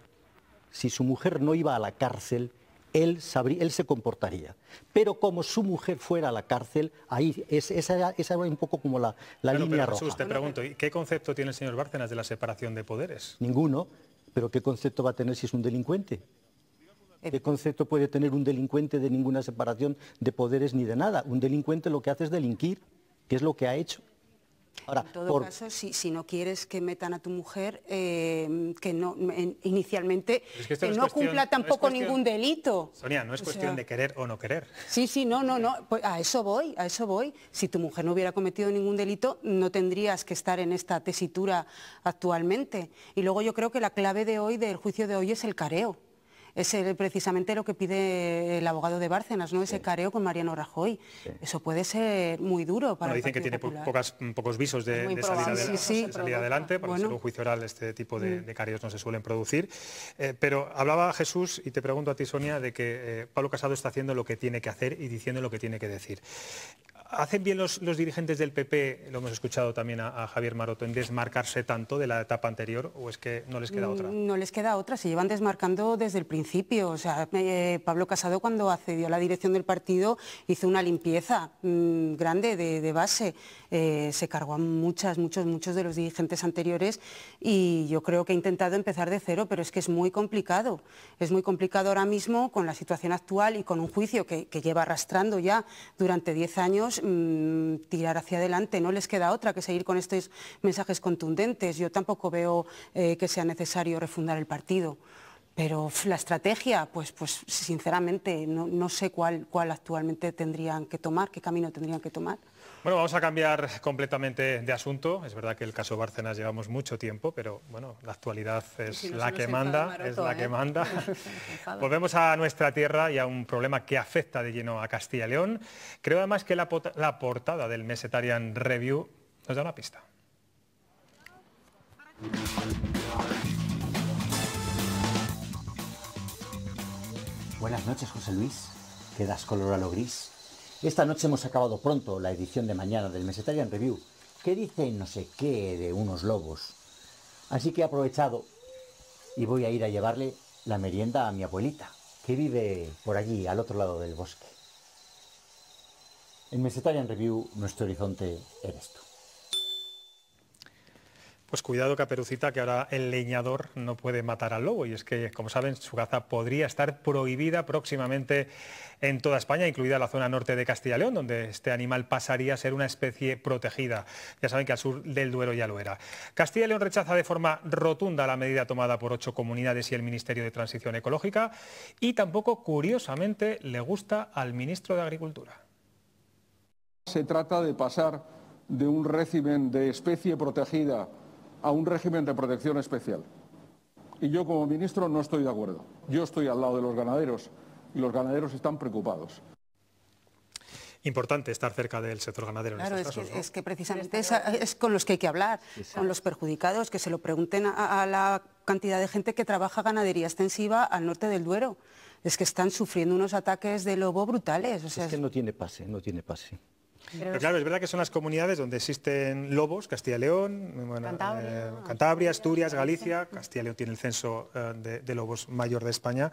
si su mujer no iba a la cárcel, él, él se comportaría. Pero como su mujer fuera a la cárcel, ahí esa, era un poco como la, línea roja. Jesús, te pregunto, ¿qué concepto tiene el señor Bárcenas de la separación de poderes? Ninguno, pero ¿qué concepto va a tener si es un delincuente? ¿Qué concepto puede tener un delincuente de ninguna separación de poderes ni de nada? Un delincuente lo que hace es delinquir, que es lo que ha hecho en todo caso, si, no quieres que metan a tu mujer, eh, que no inicialmente que, no, cumpla tampoco ningún delito. Sonia, no es cuestión de querer o no querer. Sí, sí, no, no, no. Pues a eso voy, a eso voy. Si tu mujer no hubiera cometido ningún delito, no tendrías que estar en esta tesitura actualmente. Y luego yo creo que la clave de hoy, del juicio de hoy, es el careo es precisamente lo que pide el abogado de Bárcenas, ¿no? ese careo con Mariano Rajoy. Eso puede ser muy duro para Dicen que tiene pocos visos de, salir, adelante, porque en un juicio oral este tipo de, mm. careos no se suelen producir. Eh, pero hablaba Jesús, y te pregunto a ti, Sonia, de que eh, Pablo Casado está haciendo lo que tiene que hacer y diciendo lo que tiene que decir. ¿Hacen bien los, dirigentes del PP, lo hemos escuchado también a, Javier Maroto, en desmarcarse tanto de la etapa anterior o es que no les queda otra? Mm, no les queda otra, se llevan desmarcando desde el principio. O sea, eh, Pablo Casado cuando accedió a la dirección del partido hizo una limpieza mm, grande de, base. Eh, se cargó a muchas, muchos, muchos de los dirigentes anteriores y yo creo que ha intentado empezar de cero, pero es que es muy complicado. Es muy complicado ahora mismo con la situación actual y con un juicio que, lleva arrastrando ya durante 10 años Mm, tirar hacia adelante. No les queda otra que seguir con estos mensajes contundentes. Yo tampoco veo eh, que sea necesario refundar el partido. Pero la estrategia, pues, pues sinceramente no, sé cuál, cuál actualmente tendrían que tomar, qué camino tendrían que tomar. Bueno, vamos a cambiar completamente de asunto. Es verdad que el caso Bárcenas llevamos mucho tiempo, pero bueno, la actualidad es la que manda, es la que ¿eh? manda. Volvemos a nuestra tierra y a un problema que afecta de lleno a Castilla y León. Creo además que la, la portada del Mesetarian Review nos da una pista. Buenas noches, José Luis. Quedas color a lo gris. Esta noche hemos acabado pronto la edición de mañana del Mesetarian Review, que dice no sé qué de unos lobos. Así que he aprovechado y voy a ir a llevarle la merienda a mi abuelita, que vive por allí, al otro lado del bosque. En Mesetarian Review, nuestro horizonte eres tú. Pues cuidado Caperucita, que ahora el leñador no puede matar al lobo y es que, como saben, su caza podría estar prohibida próximamente en toda España, incluida la zona norte de Castilla y León, donde este animal pasaría a ser una especie protegida. Ya saben que al sur del Duero ya lo era. Castilla y León rechaza de forma rotunda la medida tomada por ocho comunidades y el Ministerio de Transición Ecológica y tampoco, curiosamente, le gusta al ministro de Agricultura. Se trata de pasar de un régimen de especie protegida a un régimen de protección especial. Y yo como ministro no estoy de acuerdo. Yo estoy al lado de los ganaderos y los ganaderos están preocupados. Importante estar cerca del sector ganadero. Claro, en es, casos, que, es, que, precisamente es, con los que hay que hablar, con los perjudicados, que se lo pregunten a, la cantidad de gente que trabaja ganadería extensiva al norte del Duero. Es que están sufriendo unos ataques de lobo brutales. es que no tiene pase, no tiene pase. Pero claro, es verdad que son las comunidades donde existen lobos, Castilla y León, eh, Cantabria, Asturias, Galicia, Castilla y León tiene el censo eh, de, lobos mayor de España,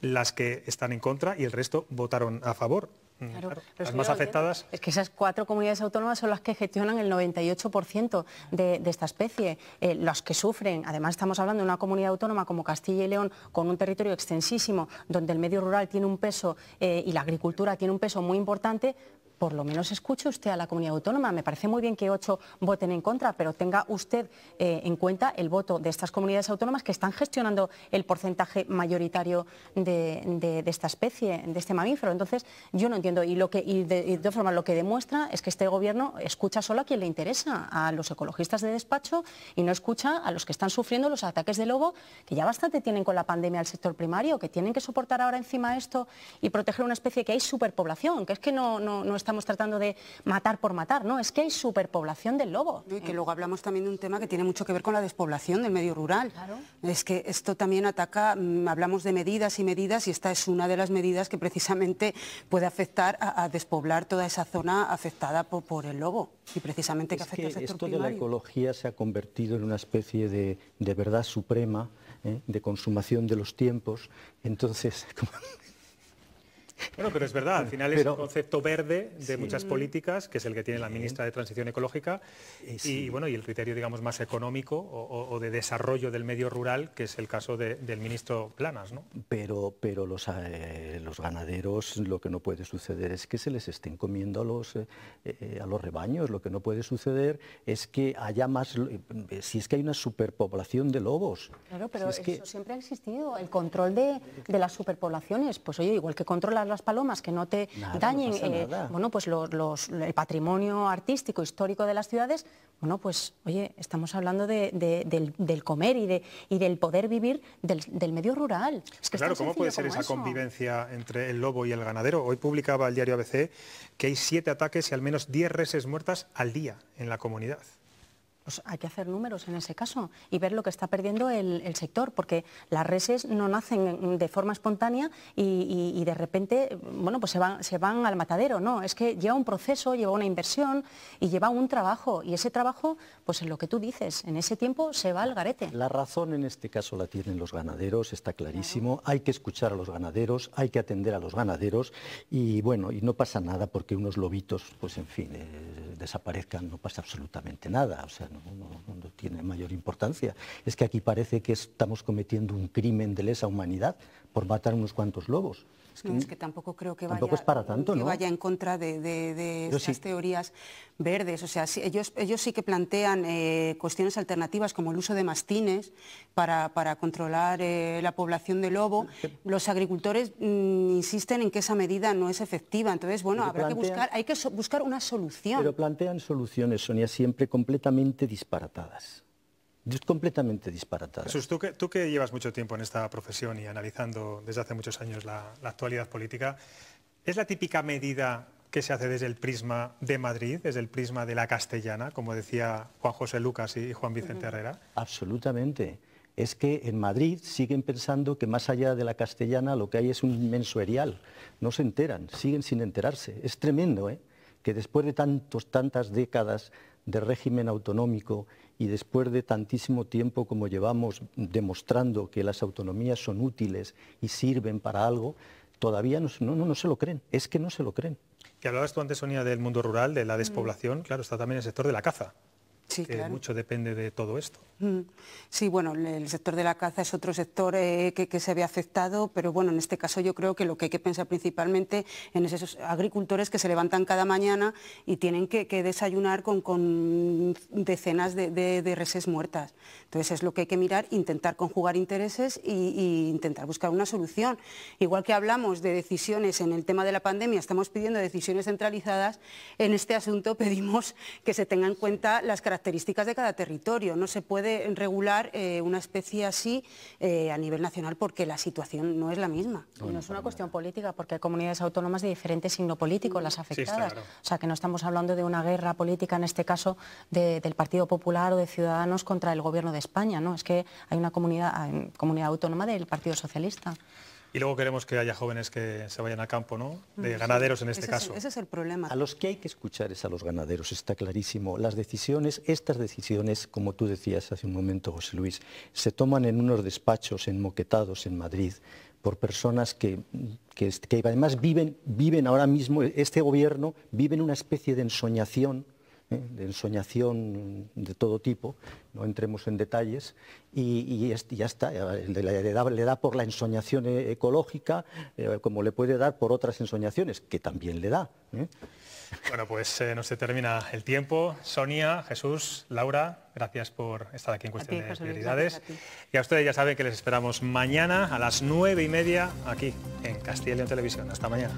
las que están en contra y el resto votaron a favor. Mm, las más afectadas. Es que esas cuatro comunidades autónomas son las que gestionan el 98% de, esta especie. Eh, los que sufren, además estamos hablando de una comunidad autónoma como Castilla y León, con un territorio extensísimo, donde el medio rural tiene un peso y la agricultura tiene un peso muy importante, por lo menos escuche usted a la comunidad autónoma. Me parece muy bien que ocho voten en contra, pero tenga usted eh, en cuenta el voto de estas comunidades autónomas que están gestionando el porcentaje mayoritario de, esta especie, de este mamífero. Entonces, yo no entiendo. Y, de, todas formas, lo que demuestra es que este gobierno escucha solo a quien le interesa, a los ecologistas de despacho, y no escucha a los que están sufriendo los ataques de lobo, que ya bastante tienen con la pandemia al sector primario, que tienen que soportar ahora encima esto y proteger una especie que hay superpoblación, que es que no está estamos tratando de matar por matar, ¿no? Es que hay superpoblación del lobo. Y que luego hablamos también de un tema que tiene mucho que ver con la despoblación del medio rural. Es que esto también ataca, mm, hablamos de medidas y medidas y esta es una de las medidas que precisamente puede afectar a, despoblar toda esa zona afectada por, el lobo y precisamente que afecta al sector esto de la ecología se ha convertido en una especie de, verdad suprema, ¿eh? de consumación de los tiempos. Entonces, Bueno, pero es verdad, al final es un concepto verde de muchas políticas, que es el que tiene la ministra de Transición Ecológica, y, bueno, y el criterio, digamos, más económico o, de desarrollo del medio rural, que es el caso del ministro Planas, ¿no? Pero, pero los, eh, los ganaderos, lo que no puede suceder es que se les estén comiendo a los, eh, eh, a los rebaños, lo que no puede suceder es que haya más, si es que hay una superpoblación de lobos. Claro, pero eso siempre ha existido, el control de, de las superpoblaciones, pues oye, igual que controlar las palomas, que no te Nada, dañen eh, bueno, pues los- los- el patrimonio artístico, histórico de las ciudades, bueno, pues oye, estamos hablando de- de- del, del comer y, de, y del poder vivir del, del medio rural. Es que claro, ¿cómo puede ser esa eso. convivencia entre el lobo y el ganadero? Hoy publicaba el diario ABC que hay siete ataques y al menos 10 reses muertas al día en la comunidad. Pues hay que hacer números en ese caso y ver lo que está perdiendo el, el sector, porque las reses no nacen de forma espontánea y, y- y de repente bueno, pues se, van, se van al matadero. No, es que lleva un proceso, lleva una inversión y lleva un trabajo. Y ese trabajo, pues en lo que tú dices, en ese tiempo se va al garete. La razón en este caso la tienen los ganaderos, está clarísimo. Hay que escuchar a los ganaderos, hay que atender a los ganaderos y bueno, y no pasa nada porque unos lobitos, pues en fin, eh, desaparezcan, no pasa absolutamente nada. O sea, no, no- no tiene mayor importancia. Es que aquí parece que estamos cometiendo un crimen de lesa humanidad por matar unos cuantos lobos. Es que- No, es que tampoco creo que Tampoco vaya, es para tanto, que vaya en contra de, de- de sí. teorías verdes. O sea, sí, ellos, ellos sí que plantean eh, cuestiones alternativas como el uso de mastines para, para controlar eh, la población de lobo. Los agricultores mm, insisten en que esa medida no es efectiva. Entonces, bueno, habrá que buscar, hay que so- buscar una solución. Pero plantean soluciones, Sonia, siempre completamente disparatadas. Dis- Completamente disparatadas. Jesús, tú que, tú que llevas mucho tiempo en esta profesión y analizando desde hace muchos años la, la actualidad política, ¿es la típica medida que se hace desde el prisma de Madrid, desde el prisma de la castellana, como decía Juan José Lucas y Juan Vicente Herrera? Absolutamente. Es que en Madrid siguen pensando que más allá de la castellana lo que hay es un inmenso erial. No se enteran, siguen sin enterarse. Es tremendo, ¿eh? Que después de tantos, tantas décadas de régimen autonómico y después de tantísimo tiempo como llevamos demostrando que las autonomías son útiles y sirven para algo, todavía no, se- no, no, no se lo creen. Es que no se lo creen. Y hablabas tú antes, Sonia, del mundo rural, de la despoblación. Claro, está también el sector de la caza, Sí, que mucho depende de todo esto. Mm. Sí, bueno, el- sector de la caza es otro sector eh, que, que se ve afectado, pero bueno, en este caso yo creo que lo que hay que pensar principalmente en es esos agricultores que se levantan cada mañana y tienen que, que desayunar con, con decenas de, de- de reses muertas. Entonces es lo que hay que mirar, intentar conjugar intereses y intentar buscar una solución. Igual que hablamos de decisiones en el tema de la pandemia, estamos pidiendo decisiones centralizadas, en este asunto pedimos que se tengan en cuenta las características de cada territorio. No se puede regular eh, una especie así eh, a nivel nacional porque la situación no es la misma. Y no es una cuestión política, porque hay comunidades autónomas de diferente signo político las afectadas. claro. O sea, que no estamos hablando de una guerra política, en este caso, de- del Partido Popular o de Ciudadanos contra el Gobierno de España. ¿no? Es que hay una comunidad, hay comunidad autónoma del Partido Socialista. Y luego queremos que haya jóvenes que se vayan al campo, ¿no? De ganaderos en ese este es- caso. ese es el problema. A los que hay que escuchar es a los ganaderos, está clarísimo. Las decisiones, estas decisiones, como tú decías hace un momento, José Luis, se toman en unos despachos enmoquetados en Madrid por personas que, que, es- que además viven, viven ahora mismo, este gobierno vive en una especie de ensoñación, ¿eh? de ensoñación de todo tipo, no entremos en detalles, y, y es- ya está, le, le da, le da por la ensoñación eh, ecológica, eh, como le puede dar por otras ensoñaciones, que también le da. ¿eh? Bueno, pues eh, no se termina el tiempo. Sonia, Jesús, Laura, gracias por estar aquí en Cuestión ti, de José Prioridades. a. Y a ustedes ya saben que les esperamos mañana a las nueve y media aquí en Castilla y León Televisión. Hasta mañana.